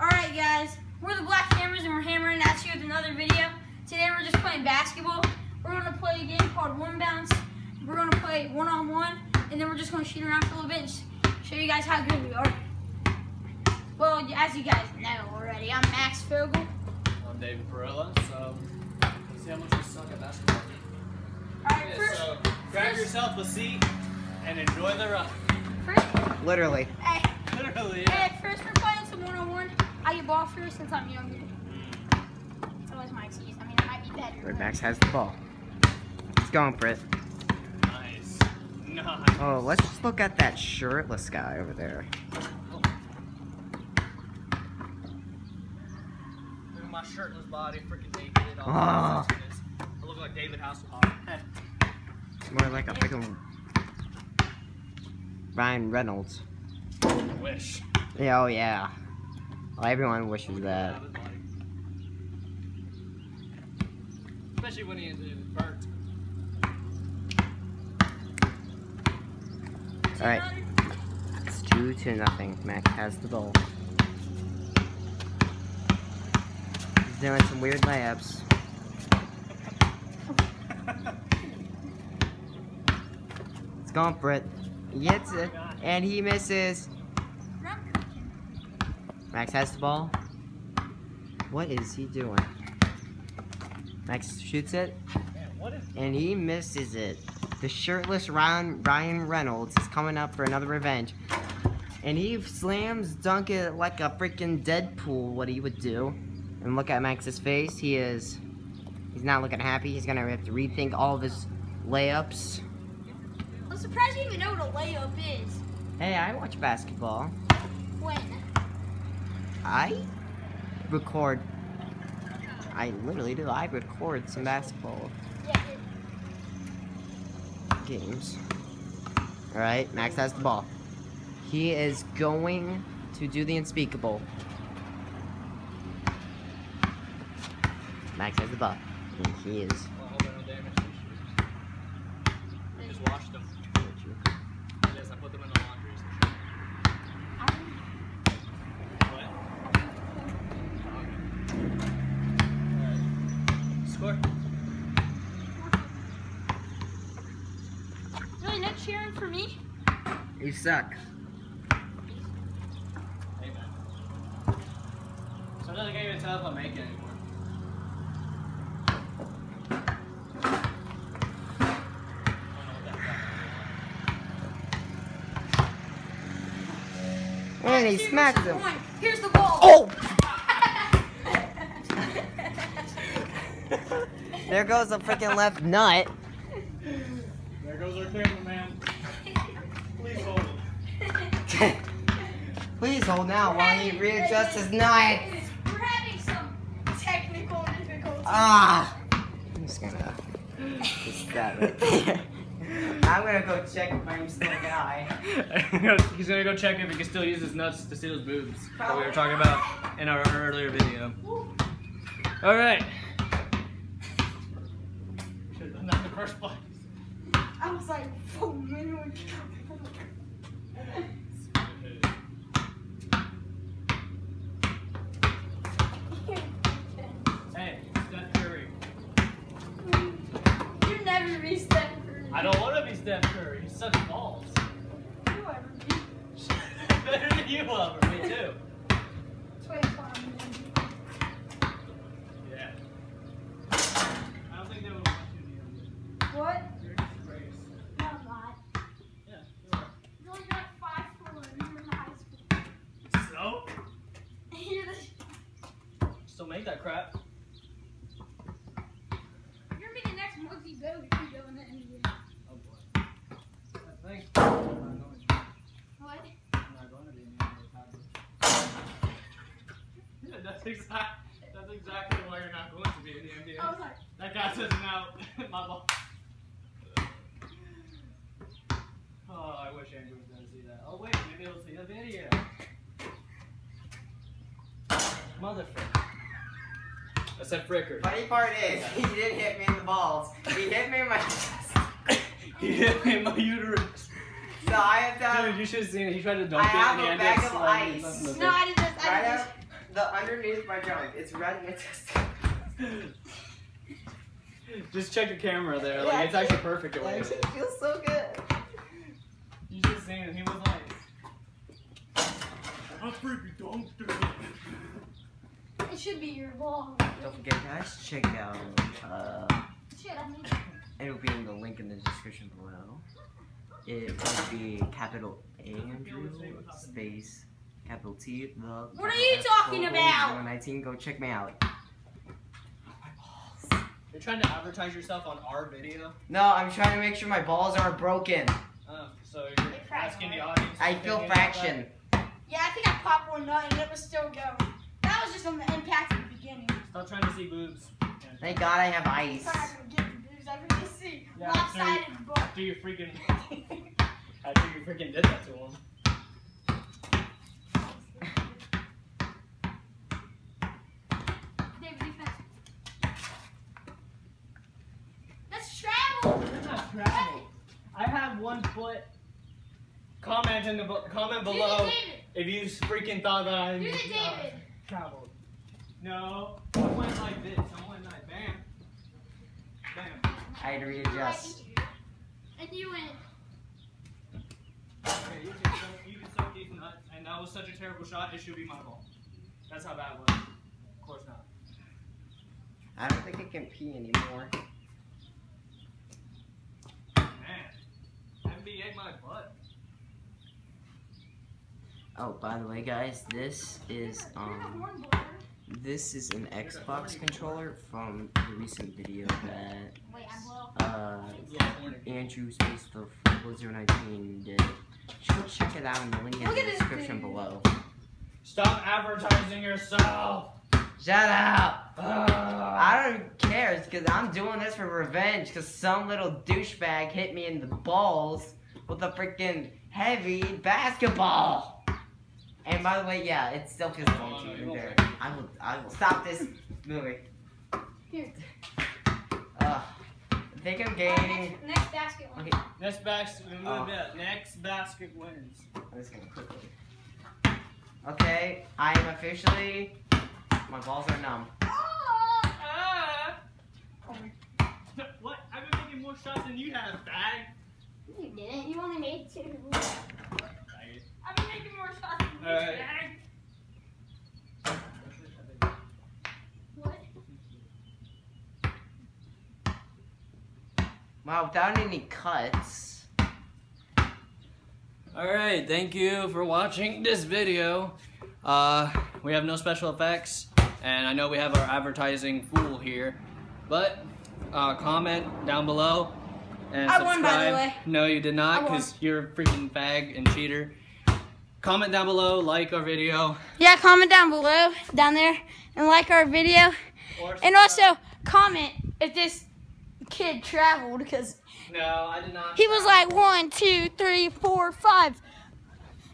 Alright guys, we're the Black Hammers and we're hammering at you with another video. Today we're just playing basketball. We're going to play a game called One Bounce. We're going to play one-on-one and then we're just going to shoot around for a little bit and show you guys how good we are. Well, as you guys know already, I'm Max Fogel. I'm David Parrilla, so let's see how much we suck at basketball. Alright, Yeah, first, so grab first- yourself a seat and enjoy the run. first, Literally. hey, Literally, yeah. hey, first we're playing some one-on-one. I get ball first since I'm younger. That was my excuse. I mean, it might be better. Where Max has the ball. He's going for it. Nice. Nice. Oh, let's just look at that shirtless guy over there. Look at my shirtless body, freaking naked. All ah. sexiness. I look like David Hasselhoff. More like a freaking Ryan Reynolds. Wish. Yeah, oh yeah. Well, everyone wishes that. Have his body. Especially when he is burnt. Alright. It's two to nothing. Mac has the ball. He's doing some weird layups. He's going for it. He gets it, and he misses. Max has the ball. What is he doing? Max shoots it, Man, what is and he misses it. The shirtless Ryan, Ryan Reynolds is coming up for another revenge. And he slams dunk it like a freaking Deadpool, what he would do. And look at Max's face. He is. He's not looking happy. He's gonna have to rethink all of his layups. I'm surprised you even know what a layup is. Hey, I watch basketball. When? I record. I literally do. I record some basketball games. Alright, Max has the ball. He is going to do the unspeakable. Max has the ball. And he is. Well, I hope I don't damage these shoes. I just washed them. Yes, I put them in the laundry. What? Score. Really, no cheering for me? You suck. Hey, man. Sometimes I can't even tell if I'm making anymore. I don't know what that got. And he Two smacks him. Here's the ball. Oh! There goes the freaking left nut. There goes our cameraman. Please hold it. Please hold now while he readjusts his nut. We're having some technical difficulties. Ah! I'm just gonna just that right there. I'm gonna go check if I'm still a guy. He's gonna go check if he can still use his nuts to see those boobs that we were talking about in our earlier video. All right. Should have done that in the first place. I was like, oh man. Hey, Steph Curry. You never be Steph Curry. I don't want to be Steph Curry. He sucks balls. You ever be. Better than you ever. Me too. Twin Farm. Yeah. I don't think they would want you to be What? on You're just a race. No, I'm not. Yeah, you are. You're only like five four and you're in high school. So? You're, the, Still make that crap. you're gonna be the next Muggsy Bogues if you go in the NBA. Oh boy. I think I'm not going to, What? I'm not going to be in the NBA Yeah, that's exactly that's exactly why you're not going to be in the NBA. I was like, That guy says now my ball. Oh, I wish Andrew was gonna see that. Oh wait, maybe he'll see the video. Motherfucker. I said fricker. Funny part is, he didn't hit me in the balls. He hit me in my chest. He hit me in my uterus. So I have to Dude, you should have seen it. He tried to I dunk it have and he a ended bag up of slamming ice. no, I did this. I right did up, this. the underneath my junk. It's ready. It's Just check your camera there. Like Yeah. it's actually perfect the way it it is. feels so good. You just seen it. He was like, "I'm freaky, don't it." It should be your ball. Don't forget, guys, check out. Uh, Shit, I mean, it'll be in the link in the description below. It will be capital A Andrew space capital T the. What are you talking about? 19. Go check me out. You're trying to advertise yourself on our video. No, I'm trying to make sure my balls aren't broken. Oh, so you're It cracked, asking the audience. I feel fraction. yeah, I think I popped one nut and it was still going. That was just on the impact at the beginning. that. Stop trying to see boobs. Thank God I have ice. Sorry for getting boobs. I really see Yeah, lopsided butt. After you freaking, after you freaking did that to him. David, defense. Let's travel. That's not travel. I have one foot. Comment in the comment below if you freaking thought that I Do the uh, David. traveled. No, I went like this. I went like bam, bam. I had to readjust. And you went. Okay, you can suck, you can suck these nuts, and that was such a terrible shot. It should be my ball. That's how bad it was. Of course not. I don't think I can pee anymore. Man, NBA my butt. Oh, by the way, guys, this is um, this is an Xbox controller from the recent video that Wait, I uh Yeah, horny. Andrew Space the 019 did. Go check it out in the link in the description below. Stop advertising yourself. Shut up! Ugh. I don't care, because I'm doing this for revenge, because some little douchebag hit me in the balls with a freaking heavy basketball. And by the way, yeah, it still feels Oh, going no, to you in there. I will, I will stop this movie. Here. Uh, I think I'm gaining. Next, next basket one. Okay, Next basket, Oh. next basket wins. I'm just gonna quickly. Okay, I am officially. My balls are numb. Oh! Ah! What? I've been making more shots than you have, bag. You didn't. You only made two. Faggot. I've been making more shots than you, Alright. Dad. What? Wow, without any cuts. Alright, thank you for watching this video. Uh, we have no special effects, and I know we have our advertising fool here, but uh, comment down below and I subscribe. won, by the way. No, you did not, because you're a freaking fag and cheater. Comment down below, like our video. Yeah, comment down below, down there, and like our video. And also, comment if this kid traveled, because No, I did not. he was like one, two, three, four, five.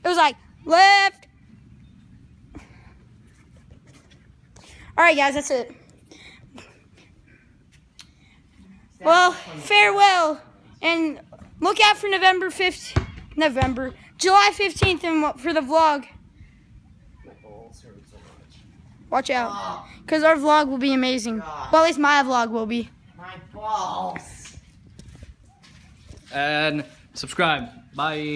It was like left. All right, guys, that's it. Well, farewell, and look out for November 5th, November, July 15th, and for the vlog. My balls hurt so much. Watch out, because our vlog will be amazing. Well, at least my vlog will be. my balls. And subscribe. Bye.